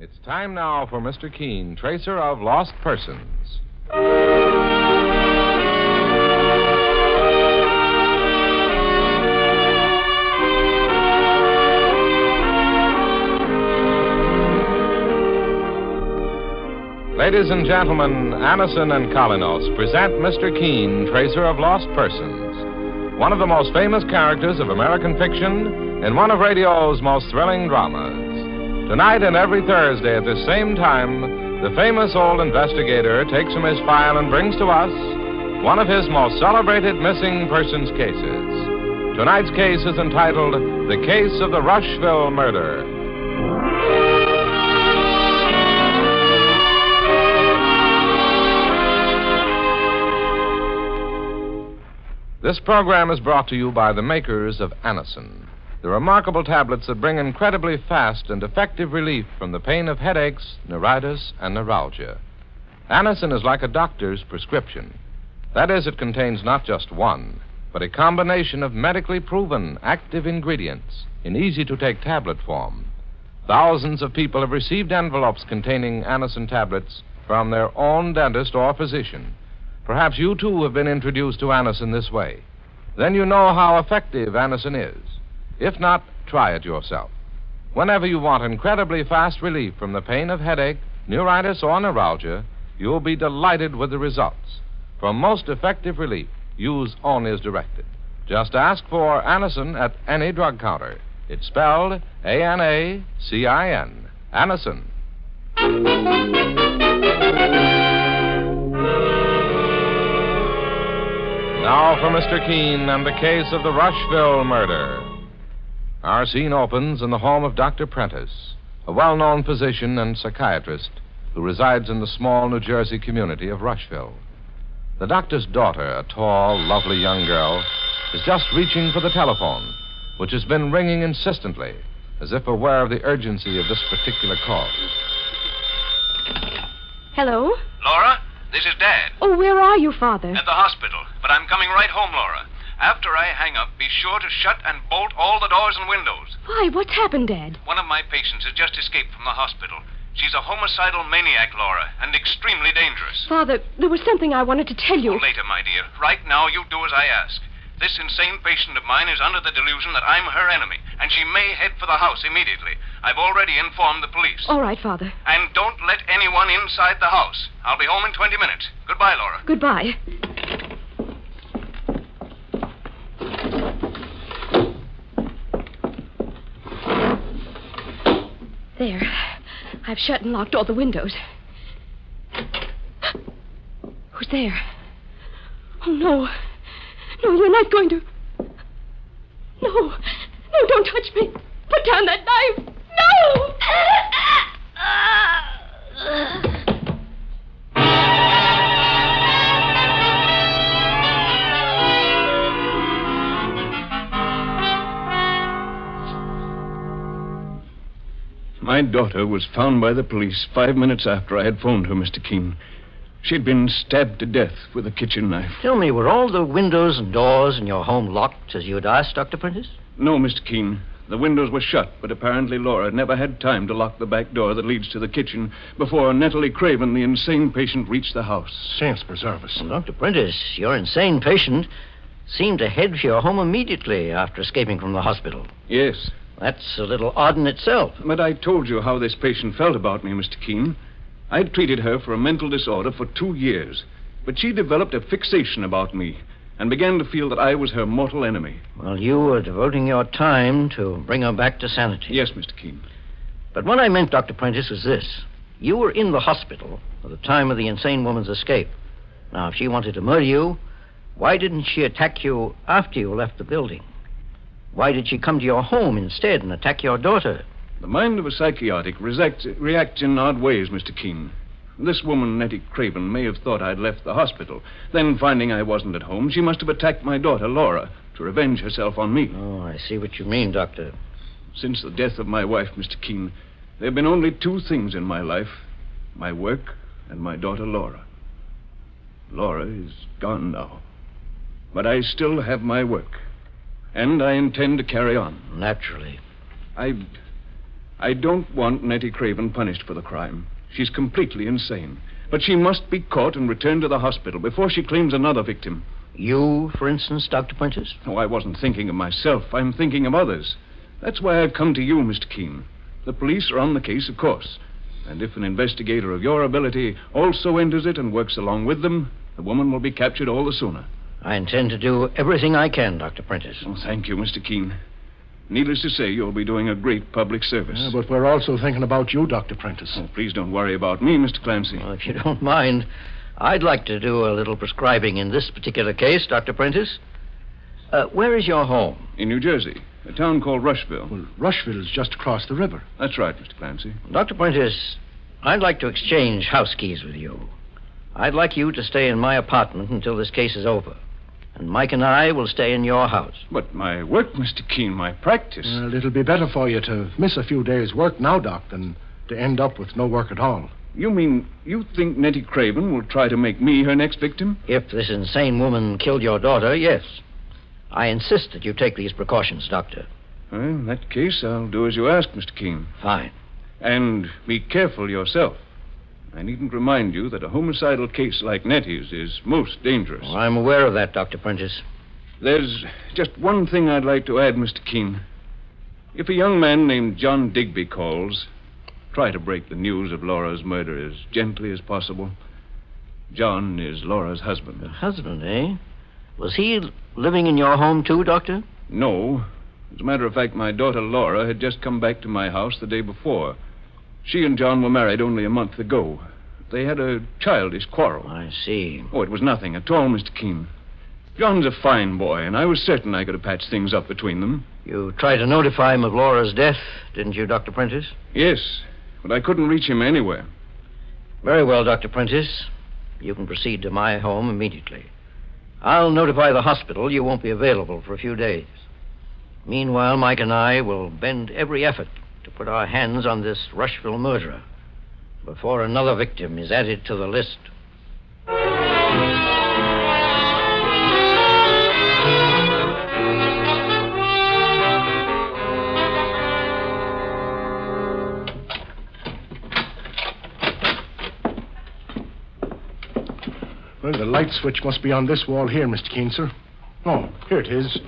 It's time now for Mr. Keen, tracer of lost persons. Ladies and gentlemen, Anacin and Kolynos present Mr. Keen, tracer of lost persons. One of the most famous characters of American fiction in one of radio's most thrilling dramas. Tonight and every Thursday at this same time, the famous old investigator takes from his file and brings to us one of his most celebrated missing persons cases. Tonight's case is entitled The Case of the Rushville Murder. This program is brought to you by the makers of Anacin, the remarkable tablets that bring incredibly fast and effective relief from the pain of headaches, neuritis, and neuralgia. Anacin is like a doctor's prescription. That is, it contains not just one, but a combination of medically proven active ingredients in easy to take tablet form. Thousands of people have received envelopes containing Anacin tablets from their own dentist or physician. Perhaps you too have been introduced to Anacin this way. Then you know how effective Anacin is. If not, try it yourself. Whenever you want incredibly fast relief from the pain of headache, neuritis, or neuralgia, you'll be delighted with the results. For most effective relief, use only as directed. Just ask for Anacin at any drug counter. It's spelled A N A C I N. Anacin. Now for Mr. Keen and the case of the Rushville murder. Our scene opens in the home of Dr. Prentice, a well known physician and psychiatrist who resides in the small New Jersey community of Rushville. The doctor's daughter, a tall, lovely young girl, is just reaching for the telephone, which has been ringing insistently, as if aware of the urgency of this particular call. Hello? Laura, this is Dad. Oh, where are you, Father? At the hospital. But I'm coming right home, Laura. After I hang up, be sure to shut and bolt all the doors and windows. Why, what's happened, Dad? One of my patients has just escaped from the hospital. She's a homicidal maniac, Laura, and extremely dangerous. Father, there was something I wanted to tell you. Oh, later, my dear. Right now, you do as I ask. This insane patient of mine is under the delusion that I'm her enemy, and she may head for the house immediately. I've already informed the police. All right, Father. And don't let anyone inside the house. I'll be home in 20 minutes. Goodbye, Laura. Goodbye. There. I've shut and locked all the windows. Who's there? Oh, no. No, you're not going to. No. No, don't touch me. Put down that knife. My daughter was found by the police five minutes after I had phoned her, Mr. Keen. She'd been stabbed to death with a kitchen knife. Tell me, were all the windows and doors in your home locked as you had asked, Dr. Prentice? No, Mr. Keen. The windows were shut, but apparently Laura never had time to lock the back door that leads to the kitchen before Natalie Craven, the insane patient, reached the house. Saints preserve us. Well, Dr. Prentice, your insane patient seemed to head for your home immediately after escaping from the hospital. Yes, That's a little odd in itself. but I told you how this patient felt about me, Mr. Keen. I'd treated her for a mental disorder for two years, but she developed a fixation about me and began to feel that I was her mortal enemy. Well, you were devoting your time to bring her back to sanity. Yes, Mr. Keen. But what I meant, Dr. Prentice, was this. You were in the hospital at the time of the insane woman's escape. Now, if she wanted to murder you, why didn't she attack you after you left the building? Why did she come to your home instead and attack your daughter? The mind of a psychotic reacts, reacts in odd ways, Mr. Keen. This woman, Nettie Craven, may have thought I'd left the hospital. Then, finding I wasn't at home, she must have attacked my daughter, Laura, to revenge herself on me. Oh, I see what you mean, Doctor. Since the death of my wife, Mr. Keen, there have been only two things in my life my work and my daughter, Laura. Laura is gone now. But I still have my work. And I intend to carry on. Naturally. I. I don't want Nettie Craven punished for the crime. She's completely insane. But she must be caught and returned to the hospital before she claims another victim. You, for instance, Dr. Prentice? Oh, I wasn't thinking of myself. I'm thinking of others. That's why I've come to you, Mr. Keen. The police are on the case, of course. And if an investigator of your ability also enters it and works along with them, the woman will be captured all the sooner. I intend to do everything I can, Dr. Prentice. Oh, thank you, Mr. Keen. Needless to say, you'll be doing a great public service. Yeah, but we're also thinking about you, Dr. Prentice. Oh, please don't worry about me, Mr. Clancy. Well, if you don't mind, I'd like to do a little prescribing in this particular case, Dr. Prentice. Uh, where is your home? In New Jersey, a town called Rushville. Well, Rushville's just across the river. That's right, Mr. Clancy. Dr. Prentice, I'd like to exchange house keys with you. I'd like you to stay in my apartment until this case is over. And Mike and I will stay in your house. But my work, Mr. Keen, my practice. Well, it'll be better for you to miss a few days' work now, Doc, than to end up with no work at all. You mean you think Nettie Craven will try to make me her next victim? If this insane woman killed your daughter, yes. I insist that you take these precautions, Doctor. Well, in that case, I'll do as you ask, Mr. Keen. Fine. And be careful yourself. I needn't remind you that a homicidal case like Nettie's is most dangerous. Well, I'm aware of that, Dr. Prentice. There's just one thing I'd like to add, Mr. Keen. If a young man named John Digby calls, try to break the news of Laura's murder as gently as possible. John is Laura's husband. Your husband, eh? Was he living in your home, too, Doctor? No. As a matter of fact, my daughter Laura had just come back to my house the day before. She and John were married only a month ago. They had a childish quarrel. I see. Oh, it was nothing at all, Mr. Keen. John's a fine boy, and I was certain I could have patched things up between them. You tried to notify him of Laura's death, didn't you, Dr. Prentice? Yes, but I couldn't reach him anywhere. Very well, Dr. Prentice. You can proceed to my home immediately. I'll notify the hospital you won't be available for a few days. Meanwhile, Mike and I will bend every effort to put our hands on this Rushville murderer before another victim is added to the list. Well, the light switch must be on this wall here, Mr. Keen, sir. Oh, here it is.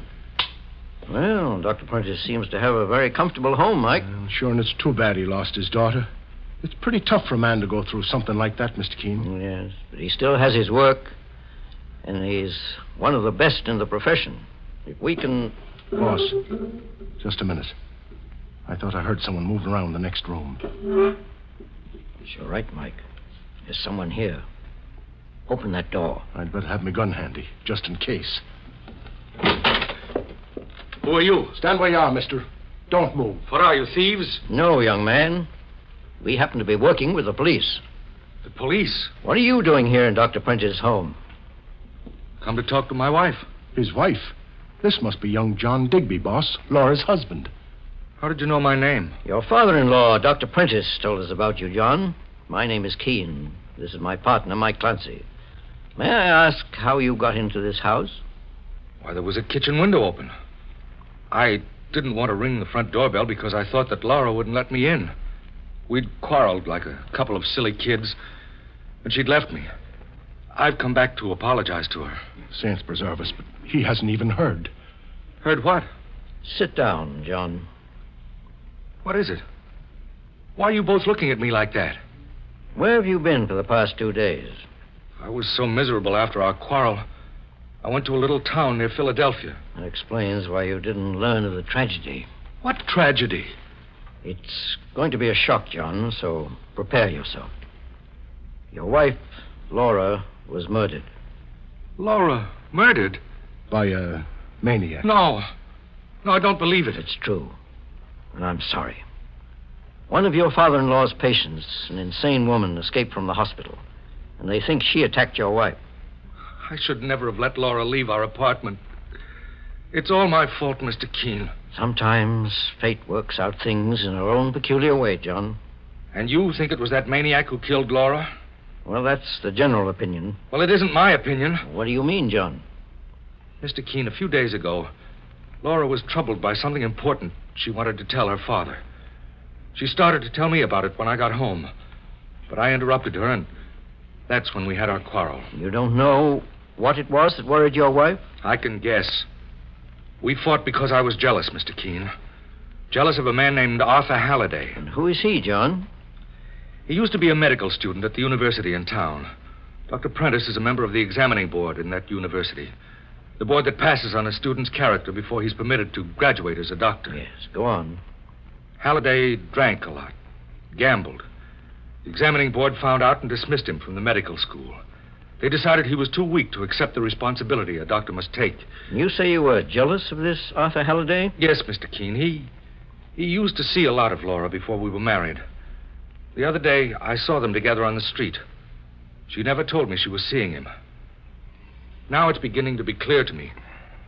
Well, Dr. Prentice seems to have a very comfortable home, Mike. Well, sure, and it's too bad he lost his daughter. It's pretty tough for a man to go through something like that, Mr. Keen. Oh, yes, but he still has his work, and he's one of the best in the profession. If we can. Boss, just a minute. I thought I heard someone moving around the next room. You're right, Mike. There's someone here. Open that door. I'd better have my gun handy, just in case. Who are you? Stand where you are, mister. Don't move. What are you, thieves? No, young man. We happen to be working with the police. The police. What are you doing here in Dr. Prentice's home? Come to talk to my wife. His wife. This must be young John Digby, boss. Laura's husband. How did you know my name? Your father in law, Dr. Prentice, told us about you, John. My name is Keen. This is my partner, Mike Clancy. May I ask how you got into this house? Why, there was a kitchen window open. I didn't want to ring the front doorbell because I thought that Laura wouldn't let me in. We'd quarreled like a couple of silly kids, and she'd left me. I've come back to apologize to her. Saints preserve us, but he hasn't even heard. Heard what? Sit down, John. What is it? Why are you both looking at me like that? Where have you been for the past two days? I was so miserable after our quarrel. I went to a little town near Philadelphia. That explains why you didn't learn of the tragedy. What tragedy? It's going to be a shock, John, so prepare yourself. Your wife, Laura, was murdered. Laura murdered? By a maniac. No. No, I don't believe it. It's true. And I'm sorry. One of your father in law's patients, an insane woman, escaped from the hospital. And they think she attacked your wife. I should never have let Laura leave our apartment. It's all my fault, Mr. Keen. Sometimes fate works out things in her own peculiar way, John. And you think it was that maniac who killed Laura? Well, that's the general opinion. Well, it isn't my opinion. What do you mean, John? Mr. Keen, a few days ago, Laura was troubled by something important she wanted to tell her father. She started to tell me about it when I got home. But I interrupted her, and that's when we had our quarrel. You don't know what it was that worried your wife? I can guess. We fought because I was jealous, Mr. Keen. Jealous of a man named Arthur Halliday. And who is he, John? He used to be a medical student at the university in town. Dr. Prentice is a member of the examining board in that university. The board that passes on a student's character before he's permitted to graduate as a doctor. Yes, go on. Halliday drank a lot, gambled. The examining board found out and dismissed him from the medical school. They decided he was too weak to accept the responsibility a doctor must take. You say you were jealous of this Arthur Halliday? Yes, Mr. Keen. He he used to see a lot of Laura before we were married. The other day, I saw them together on the street. She never told me she was seeing him. Now it's beginning to be clear to me.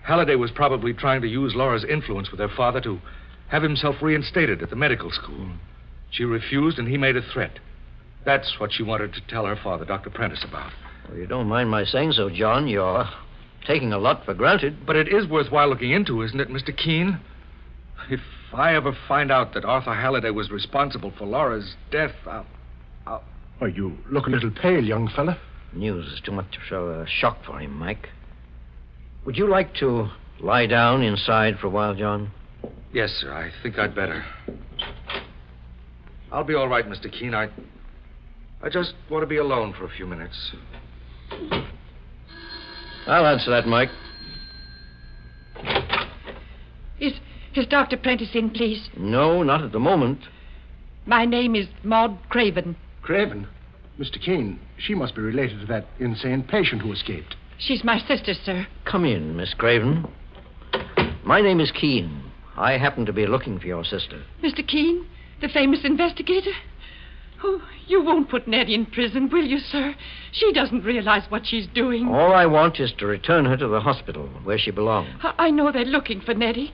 Halliday was probably trying to use Laura's influence with her father to have himself reinstated at the medical school. She refused, and he made a threat. That's what she wanted to tell her father, Dr. Prentice, about. Well, you don't mind my saying so, John. You're taking a lot for granted. But it is worthwhile looking into, isn't it, Mr. Keen? If I ever find out that Arthur Halliday was responsible for Laura's death, I'll. I'll... Why, you look a little pale, young fella. News is too much of a shock for him, Mike. Would you like to lie down inside for a while, John? Yes, sir. I think I'd better. I'll be all right, Mr. Keen. I. I just want to be alone for a few minutes. I'll answer that, Mike. Is, is Dr. Prentice in, please? No, not at the moment. My name is Maud Craven. Craven. Mr. Keen, she must be related to that insane patient who escaped. She's my sister, sir. Come in, Miss Craven. My name is Keen. I happen to be looking for your sister. Mr. Keen, the famous investigator? Oh, you won't put Nettie in prison, will you, sir? She doesn't realize what she's doing. All I want is to return her to the hospital where she belongs. I, I know they're looking for Nettie.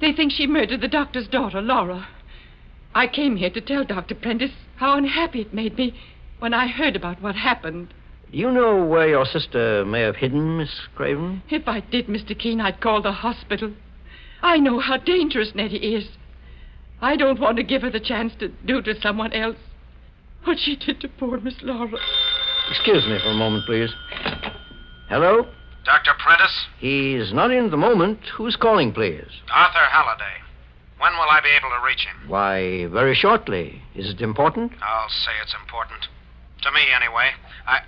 They think she murdered the doctor's daughter, Laura. I came here to tell Dr. Prentice how unhappy it made me when I heard about what happened. Do you know where your sister may have hidden, Miss Craven? If I did, Mr. Keen, I'd call the hospital. I know how dangerous Nettie is. I don't want to give her the chance to do to someone else what she did to poor Miss Laura. Excuse me for a moment, please. Hello? Dr. Prentice? He's not in at the moment. Who's calling, please? Arthur Halliday. When will I be able to reach him? Why, very shortly. Is it important? I'll say it's important. To me, anyway. I.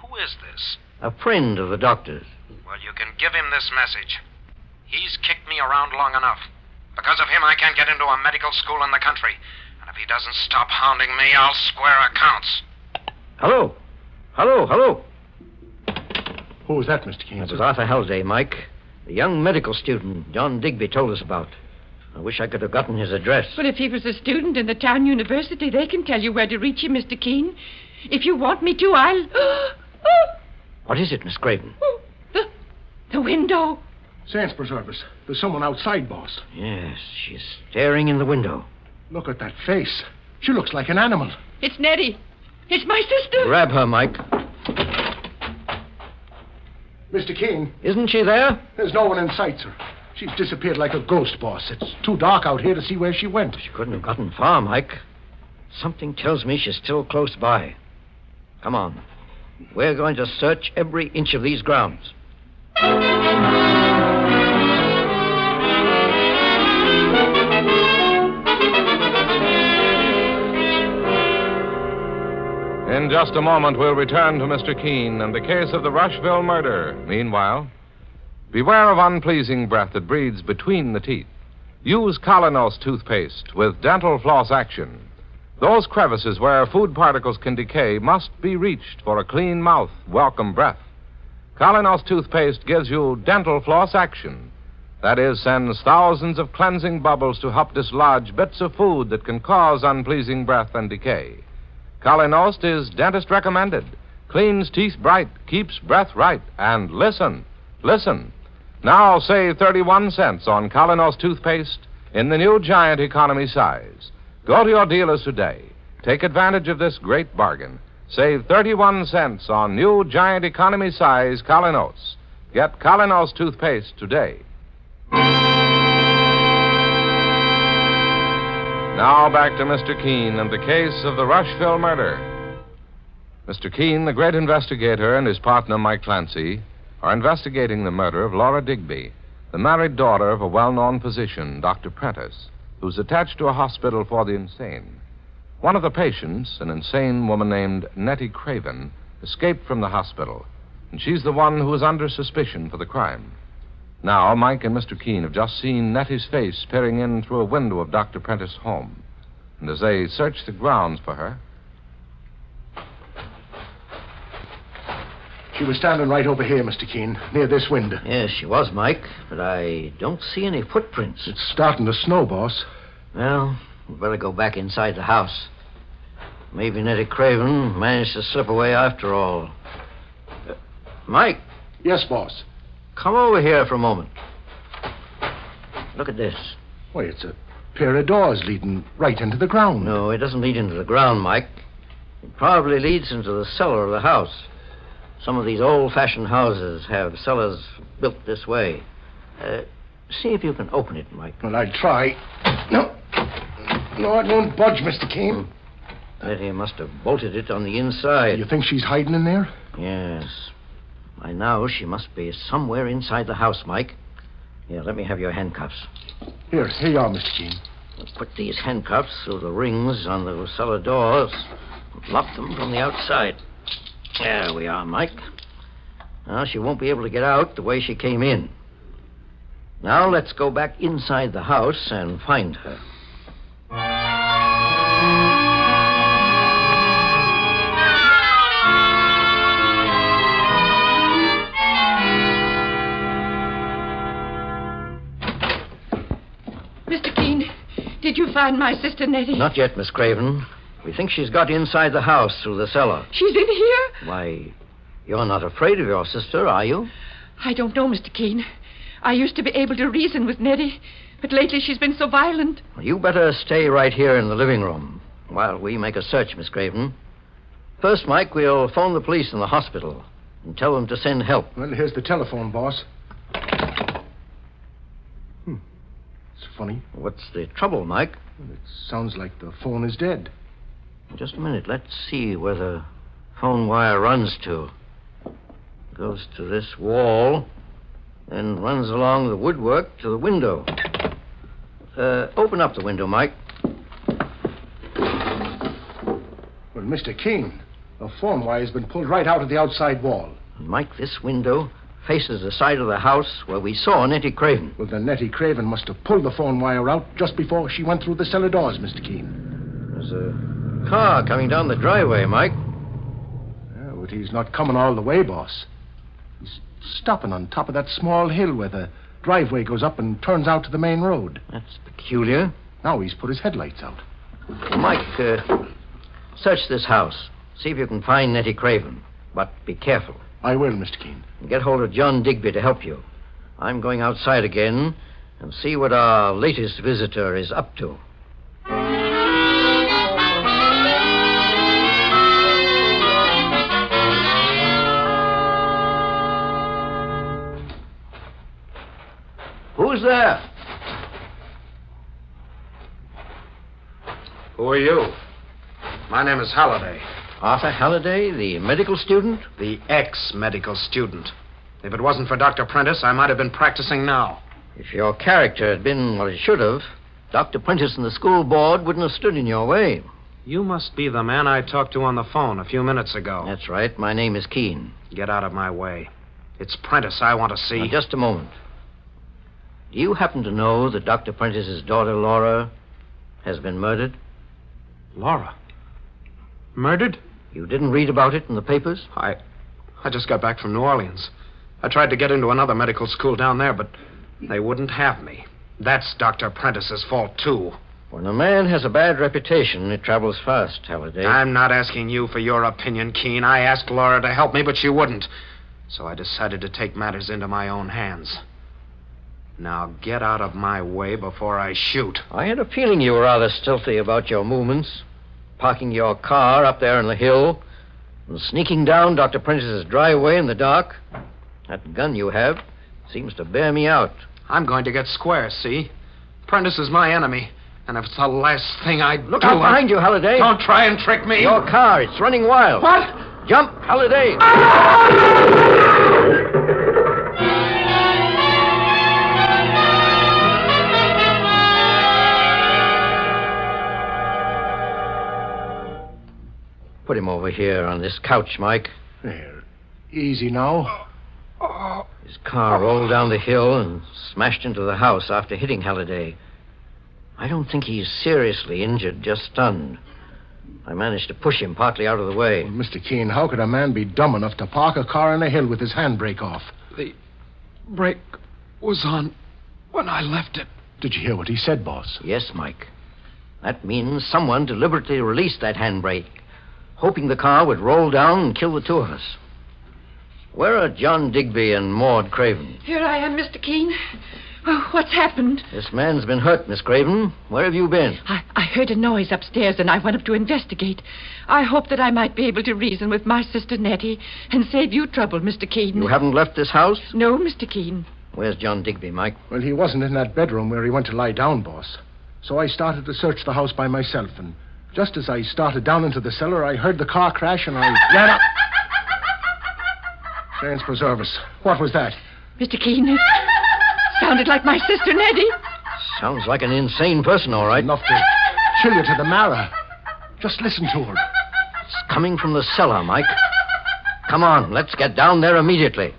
Who is this? A friend of the doctor's. Well, you can give him this message. He's kicked me around long enough. Because of him, I can't get into a medical school in the country. And if he doesn't stop hounding me, I'll square accounts. Hello? Hello, hello. Who was that, Mr. Keen? That was Arthur Halliday, Mike. The young medical student John Digby told us about. I wish I could have gotten his address. Well, if he was a student in the town university, they can tell you where to reach him, Mr. Keen. If you want me to, I'll. What is it, Miss Craven? the, the window. Saints preserve us. There's someone outside, boss. Yes, she's staring in the window. Look at that face. She looks like an animal. It's Nettie. It's my sister. Grab her, Mike. Mr. Keen, Isn't she there? there's no one in sight, sir. She's disappeared like a ghost, boss. It's too dark out here to see where she went. She couldn't have gotten far, Mike. Something tells me she's still close by. Come on. We're going to search every inch of these grounds. In just a moment, we'll return to Mr. Keen and the case of the Rushville murder. Meanwhile, beware of unpleasing breath that breathes between the teeth. Use Kolynos toothpaste with dental floss action. Those crevices where food particles can decay must be reached for a clean mouth, welcome breath. Kolynos toothpaste gives you dental floss action. That is, sends thousands of cleansing bubbles to help dislodge bits of food that can cause unpleasing breath and decay. Kolynos is dentist recommended. Cleans teeth bright, keeps breath right, and listen, listen. Now save 31 cents on Kolynos toothpaste in the new giant economy size. Go to your dealers today. Take advantage of this great bargain. Save 31 cents on new giant economy size Kolynos. Get Kolynos toothpaste today. Now back to Mr. Keen and the case of the Rushville murder. Mr. Keen, the great investigator, and his partner, Mike Clancy, are investigating the murder of Laura Digby, the married daughter of a well known physician, Dr. Prentice, who's attached to a hospital for the insane. One of the patients, an insane woman named Nettie Craven, escaped from the hospital, and she's the one who is under suspicion for the crime. Now, Mike and Mr. Keen have just seen Nettie's face peering in through a window of Dr. Prentice's home. And as they search the grounds for her, She was standing right over here, Mr. Keen, near this window. Yes, she was, Mike, but I don't see any footprints. It's starting to snow, boss. Well, we'd better go back inside the house. Maybe Nettie Craven managed to slip away after all. Uh, Mike, Yes, boss. Come over here for a moment. Look at this. Why, it's a pair of doors leading right into the ground. No, it doesn't lead into the ground, Mike. It probably leads into the cellar of the house. Some of these old fashioned houses have cellars built this way. Uh, see if you can open it, Mike. Well, I'll try. No. No, it won't budge, Mr. Keen. Nettie must have bolted it on the inside. You think she's hiding in there? Yes. By now, she must be somewhere inside the house, Mike. Here, let me have your handcuffs. Here, here you are, Mr. Keen. Put these handcuffs through the rings on the cellar doors. Lock them from the outside. There we are, Mike. Now she won't be able to get out the way she came in. Now let's go back inside the house and find her. Find my sister Nettie? Not yet, Miss Craven. We think she's got inside the house through the cellar. She's in here? Why, you're not afraid of your sister, are you? I don't know, Mr. Keen. I used to be able to reason with Nettie, but lately she's been so violent. You better stay right here in the living room while we make a search, Miss Craven. First, Mike, we'll phone the police in the hospital and tell them to send help. Well, here's the telephone, boss. Hmm. It's funny. What's the trouble, Mike? It sounds like the phone is dead. Just a minute. Let's see where the phone wire runs to. Goes to this wall, then runs along the woodwork to the window. Uh, open up the window, Mike. Well, Mr. Keen, the phone wire's been pulled right out of the outside wall. Mike, this window faces the side of the house where we saw Nettie Craven. Well, then Nettie Craven must have pulled the phone wire out just before she went through the cellar doors, Mr. Keen. There's a car coming down the driveway, Mike. Yeah, but he's not coming all the way, boss. He's stopping on top of that small hill where the driveway goes up and turns out to the main road. That's peculiar. Now he's put his headlights out. Mike, uh, search this house. See if you can find Nettie Craven. But be careful. I will, Mr. Keen. Get hold of John Digby to help you. I'm going outside again and see what our latest visitor is up to. Who's there? Who are you? My name is Halliday, Arthur Halliday, the medical student? the ex medical student. If it wasn't for Dr. Prentice, I might have been practicing now. If your character had been what it should have, Dr. Prentice and the school board wouldn't have stood in your way. You must be the man I talked to on the phone a few minutes ago. That's right. My name is Keen. Get out of my way. It's Prentice I want to see. Now, just a moment. Do you happen to know that Dr. Prentice's daughter, Laura, has been murdered? Laura. Murdered? You didn't read about it in the papers? I. I just got back from New Orleans. I tried to get into another medical school down there, but they wouldn't have me. That's Dr. Prentice's fault, too. When a man has a bad reputation, it travels fast, Halliday. I'm not asking you for your opinion, Keen. I asked Laura to help me, but she wouldn't. So I decided to take matters into my own hands. Now get out of my way before I shoot. I had a feeling you were rather stealthy about your movements. Parking your car up there on the hill and sneaking down Dr. Prentice's driveway in the dark. That gun you have seems to bear me out. I'm going to get square, see? Prentice is my enemy. And if it's the last thing I Look do... out behind you, Halliday. Don't try and trick me. Your car, it's running wild. What? Jump, Halliday. Ah! Put him over here on this couch, Mike. There. Easy now. His car rolled down the hill and smashed into the house after hitting Halliday. I don't think he's seriously injured, just stunned. I managed to push him partly out of the way. Well, Mr. Keen, how could a man be dumb enough to park a car on a hill with his handbrake off? The brake was on when I left it. Did you hear what he said, boss? Yes, Mike. That means someone deliberately released that handbrake, hoping the car would roll down and kill the two of us. Where are John Digby and Maud Craven? Here I am, Mr. Keen. Oh, what's happened? This man's been hurt, Miss Craven. Where have you been? I, I heard a noise upstairs and I went up to investigate. I hoped that I might be able to reason with my sister Nettie and save you trouble, Mr. Keen. You haven't left this house? No, Mr. Keen. Where's John Digby, Mike? Well, he wasn't in that bedroom where he went to lie down, boss. So I started to search the house by myself, and just as I started down into the cellar, I heard the car crash, and I ran up. Saints preserve us. What was that? Mr. Keen, it sounded like my sister Nettie. Sounds like an insane person, all right. Enough to chill you to the marrow. Just listen to her. It's coming from the cellar, Mike. Come on, let's get down there immediately.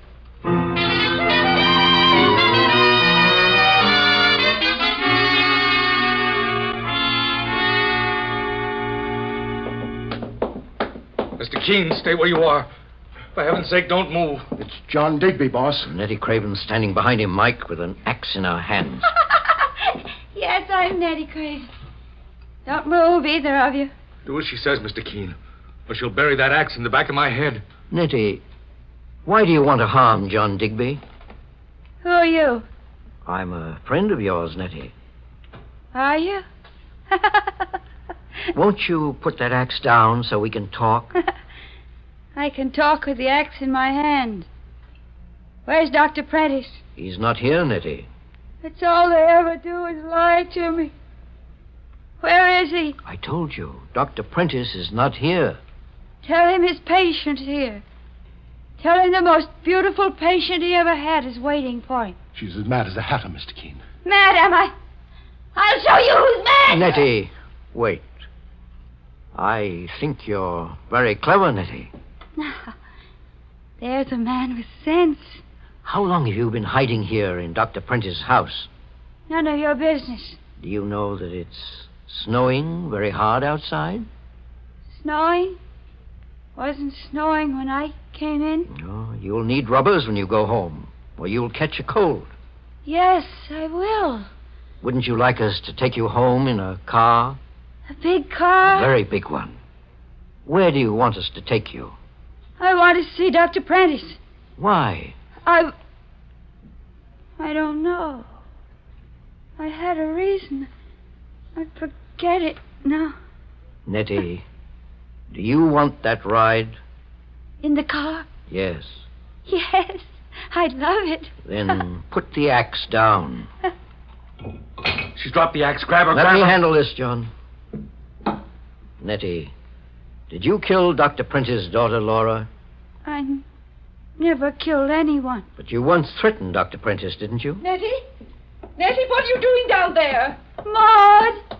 Keen, stay where you are. For heaven's sake, don't move. It's John Digby, boss. Nettie Craven standing behind him, Mike, with an axe in her hands. yes, I'm Nettie Craven. Don't move, either of you. Do as she says, Mr. Keen, or she'll bury that axe in the back of my head. Nettie, why do you want to harm John Digby? Who are you? I'm a friend of yours, Nettie. Are you? Won't you put that axe down so we can talk? I can talk with the axe in my hand. Where's Dr. Prentice? He's not here, Nettie. That's all they ever do is lie to me. Where is he? I told you, Dr. Prentice is not here. Tell him his patient's here. Tell him the most beautiful patient he ever had is waiting for him. She's as mad as a hatter, Mr. Keen. Mad, am I? I'll show you who's mad. Nettie, wait. I think you're very clever, Nettie. Now, there's a man with sense. How long have you been hiding here in Dr. Prentice's house? None of your business. Do you know that it's snowing very hard outside? Snowing? Wasn't snowing when I came in? No, you'll need rubbers when you go home, or you'll catch a cold. Yes, I will. Wouldn't you like us to take you home in a car? A big car? A very big one. Where do you want us to take you? I want to see Dr. Prentice. Why? I. I don't know. I had a reason. I forget it now. Nettie, do you want that ride? In the car? Yes. Yes, I'd love it. Then put the axe down. She's dropped the axe. Grab her, Let grab me her. handle this, John. Nettie, did you kill Dr. Prentice's daughter, Laura? I n- never killed anyone. But you once threatened Dr. Prentice, didn't you? Nettie? Nettie, what are you doing down there? Maud!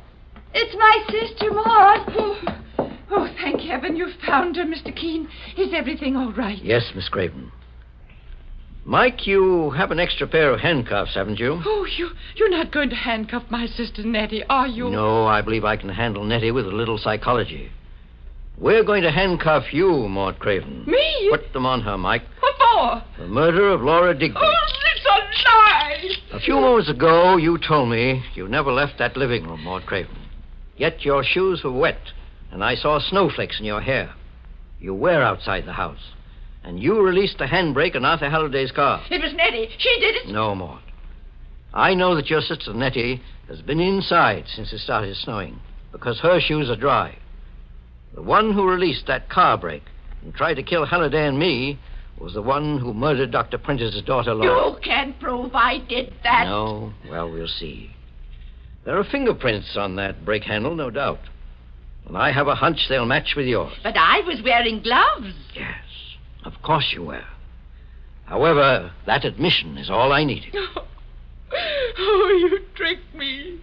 It's my sister, Maud. Oh, oh, thank heaven you've found her, Mr. Keen. Is everything all right? Yes, Miss Craven. Mike, you have an extra pair of handcuffs, haven't you? Oh, you, you're not going to handcuff my sister Nettie, are you? No, I believe I can handle Nettie with a little psychology. We're going to handcuff you, Maud Craven. Me? Put them on her, Mike. What for? The murder of Laura Digby. Oh, it's a lie! A few moments ago, you told me you never left that living room, Maud Craven. Yet your shoes were wet, and I saw snowflakes in your hair. You were outside the house, and you released the handbrake on Arthur Halliday's car. It was Nettie. She did it. No, Maud. I know that your sister Nettie has been inside since it started snowing, because her shoes are dry. The one who released that car brake and tried to kill Halliday and me was the one who murdered Dr. Prentice's daughter, Laura. You can't prove I did that. No? Well, we'll see. There are fingerprints on that brake handle, no doubt. And I have a hunch they'll match with yours. But I was wearing gloves. Yes, of course you were. However, that admission is all I needed. Oh, you tricked me.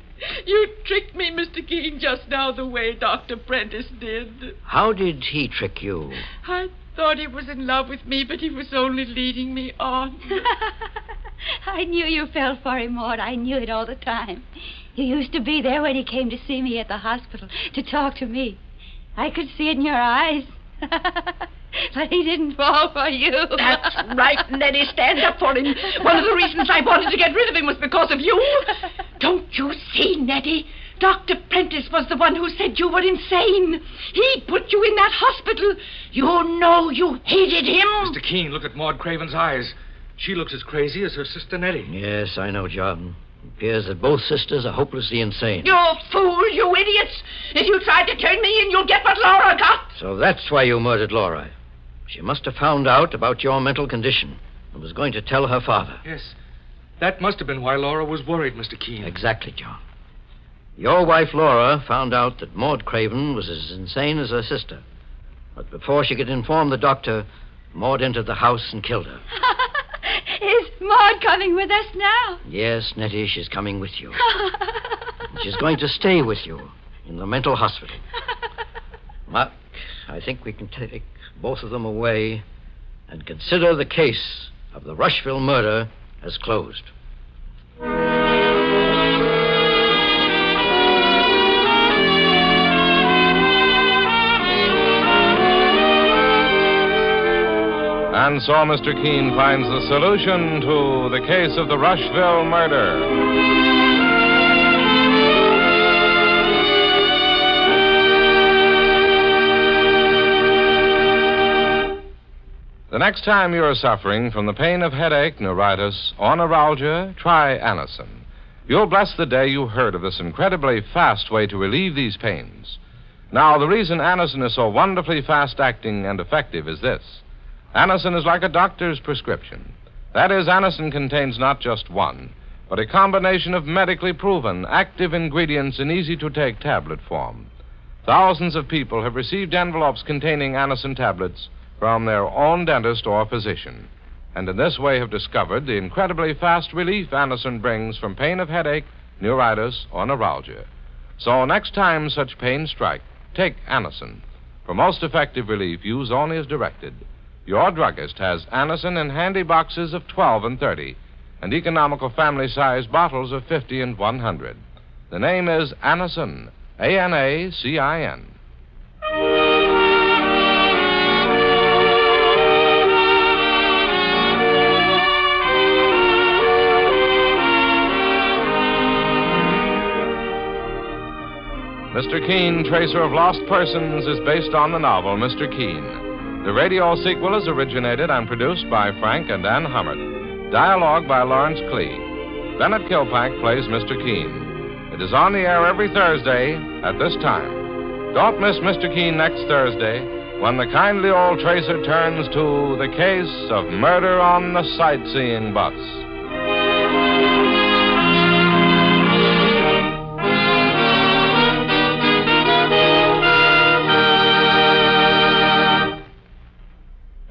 You tricked me, Mr. Keen, just now the way Dr. Prentice did. How did he trick you? I thought he was in love with me, but he was only leading me on. I knew you fell for him, Maud. I knew it all the time. You used to be there when he came to see me at the hospital to talk to me. I could see it in your eyes. but he didn't fall for you. That's right, Nettie. Stand up for him. One of the reasons I wanted to get rid of him was because of you. Don't you see, Nettie? Dr. Prentice was the one who said you were insane. He put you in that hospital. You know you hated him. Mr. Keen, look at Maud Craven's eyes. She looks as crazy as her sister Nettie. Yes, I know, John. It appears that both sisters are hopelessly insane. You fool, you idiots. If you try to turn me in, you'll get what Laura got. So that's why you murdered Laura. She must have found out about your mental condition and was going to tell her father. Yes. That must have been why Laura was worried, Mr. Keen. Exactly, John. Your wife, Laura, found out that Maud Craven was as insane as her sister. But before she could inform the doctor, Maud entered the house and killed her. Is Maud coming with us now? Yes, Nettie, she's coming with you. she's going to stay with you in the mental hospital. Mark, I think we can take both of them away and consider the case of the Rushville murder as closed. And so Mr. Keen finds the solution to the case of the Rushville murder. The next time you are suffering from the pain of headache, neuritis, or neuralgia, try Anacin. You'll bless the day you heard of this incredibly fast way to relieve these pains. Now, the reason Anacin is so wonderfully fast acting and effective is this. Anacin is like a doctor's prescription. That is, Anacin contains not just one, but a combination of medically proven active ingredients in easy to take tablet form. Thousands of people have received envelopes containing Anacin tablets from their own dentist or physician, and in this way have discovered the incredibly fast relief Anacin brings from pain of headache, neuritis, or neuralgia. So next time such pain strike, take Anacin. For most effective relief, use only as directed. Your druggist has Anacin in handy boxes of 12 and 30, and economical family size bottles of 50 and 100. The name is Anacin, A N A C I N. Mr. Keen, Tracer of Lost Persons, is based on the novel Mr. Keen. The radio sequel is originated and produced by Frank and Ann Hummert. Dialogue by Lawrence Klee. Bennett Kilpack plays Mr. Keen. It is on the air every Thursday at this time. Don't miss Mr. Keen next Thursday when the kindly old tracer turns to the case of murder on the sightseeing bus.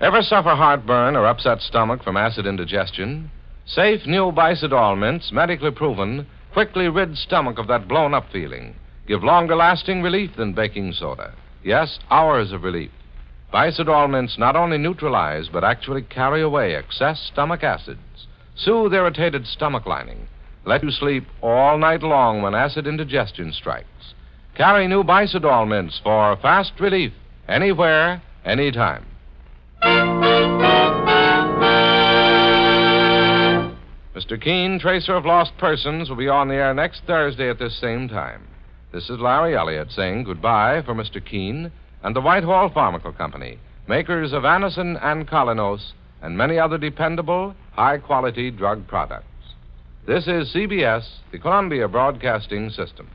Ever suffer heartburn or upset stomach from acid indigestion? Safe new Bisodol mints, medically proven, quickly rid stomach of that blown up feeling. Give longer lasting relief than baking soda. Yes, hours of relief. Bisodol mints not only neutralize, but actually carry away excess stomach acids. Soothe irritated stomach lining. Let you sleep all night long when acid indigestion strikes. Carry new Bisodol mints for fast relief anywhere, anytime. Mr. Keen, Tracer of Lost Persons, will be on the air next Thursday at this same time. This is Larry Elliott saying goodbye for Mr. Keen and the Whitehall Pharmacal Company, makers of Anacin and Kolynos and many other dependable, high quality drug products. This is CBS, the Columbia Broadcasting System.